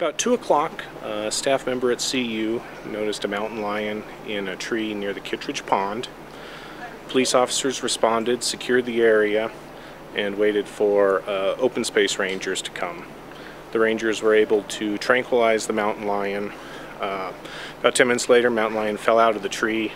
About 2 o'clock, a staff member at CU noticed a mountain lion in a tree near the Kittredge Pond. Police officers responded, secured the area, and waited for uh, open space rangers to come. The rangers were able to tranquilize the mountain lion. Uh, about 10 minutes later, mountain lion fell out of the tree,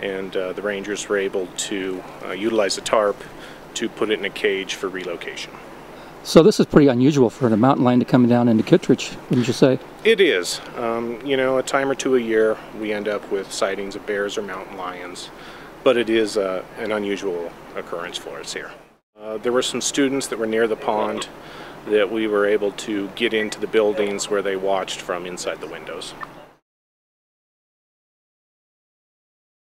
and uh, the rangers were able to uh, utilize a tarp to put it in a cage for relocation. So this is pretty unusual for a mountain lion to come down into Kittredge, wouldn't you say? It is. Um, you know, a time or two a year we end up with sightings of bears or mountain lions, but it is uh, an unusual occurrence for us here. Uh, there were some students that were near the pond that we were able to get into the buildings where they watched from inside the windows.